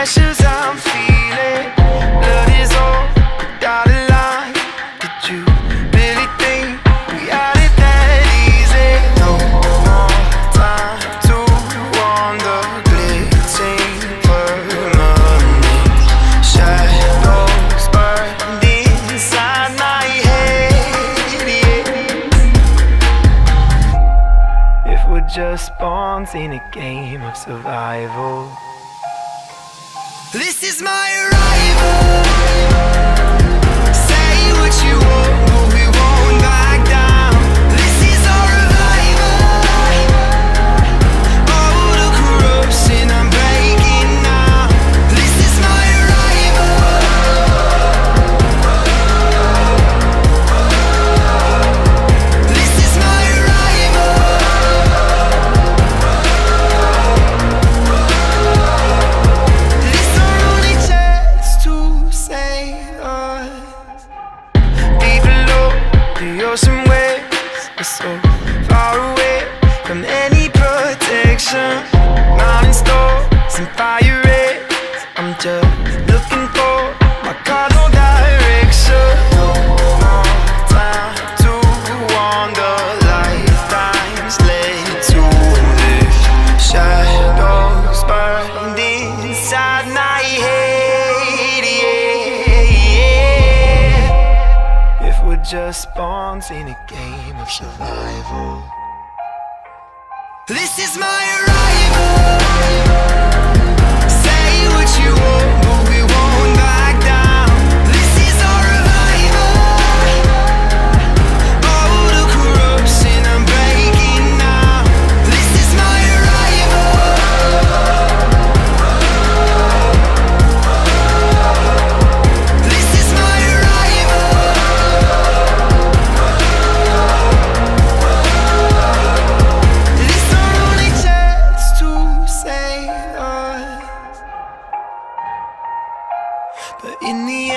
pressures I'm feeling. Blood is on the dotted line. Did you really think we had it that easy? No more time to wander, glitching permanent. Shadows burned inside my head. yeah. If we're just pawns in a game of survival. This is my arrival. And fire rays. I'm just looking for my cardinal direction. No more time to wander. Lifetimes led to this. Shadows burned inside my head. yeah. If we're just pawns in a game of survival. This is my in the